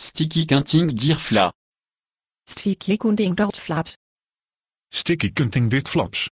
Sticky kunting dirfla. Sticky kunting dot flaps. Sticky kunting dit flaps.